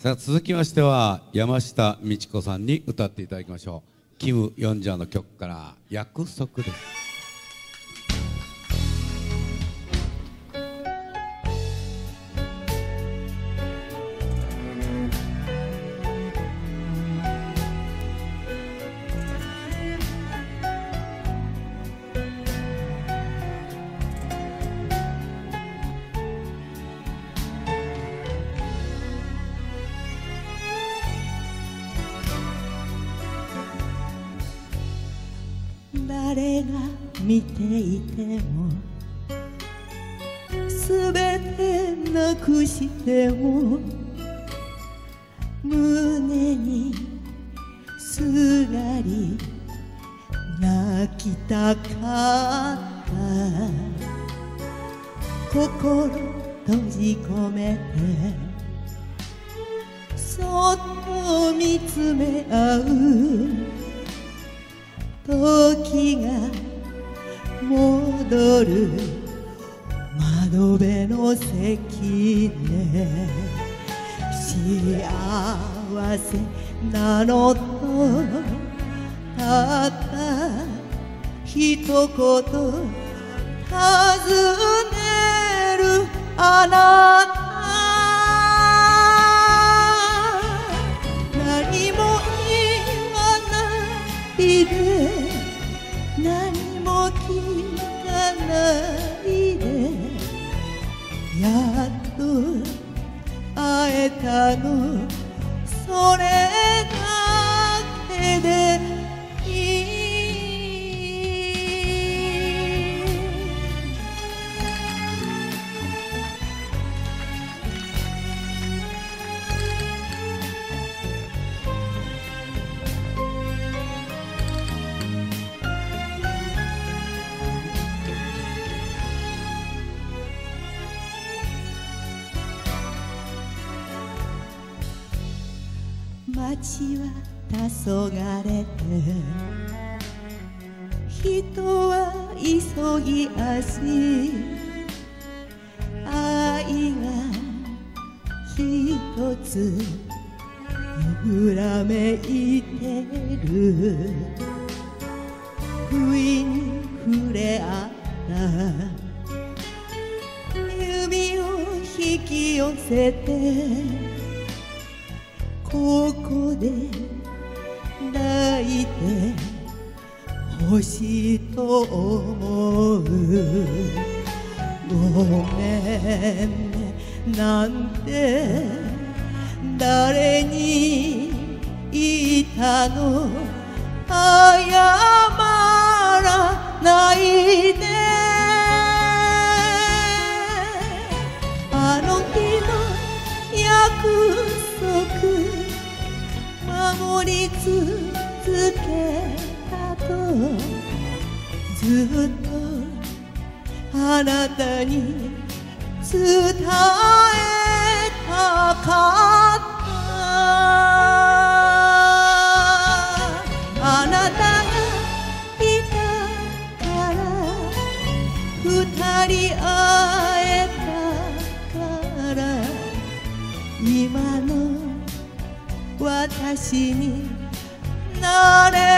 さあ続きましては山下美智子さんに歌っていただきましょう。キム・ヨンジャの曲から「約束」です。誰が見ていてもすべてなくしても胸にすがり泣きたかった。心閉じ込めてそっと見つめ合う。時が戻る窓辺の席で幸せなのとたった一言尋ねるあなた。何も言わないで。街は黄昏て。人は急ぎ足。愛が一つ。揺らめいてる。不意に触れ合った。指を引き寄せて。ここで抱いて欲しいと思う。ごめんね。なんて誰に言ったの？謝らないで。あの日の約束。守り続けたとずっとあなたに伝えたかった。あなたがいたから。二人会えたから。今の私になれた